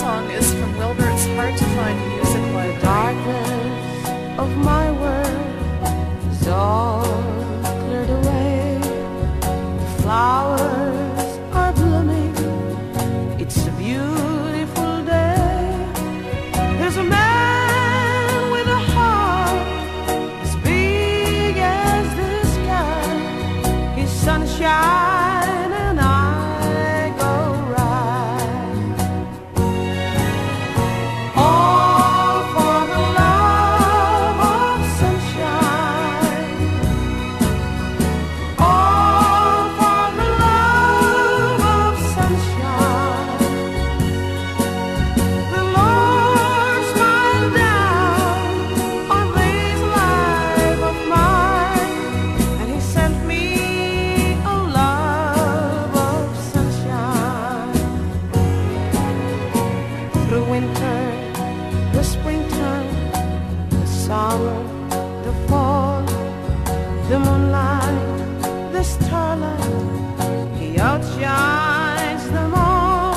song is from Wilbert's Hard to Find Music library. Darkness of my world is all cleared away. The flowers are blooming. It's a beautiful day. There's a man. sunshine tomorrow, the fall, the moonlight, the starlight, he outshines them all.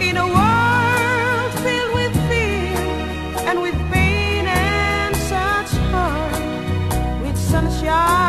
In a world filled with fear and with pain and such harm, with sunshine.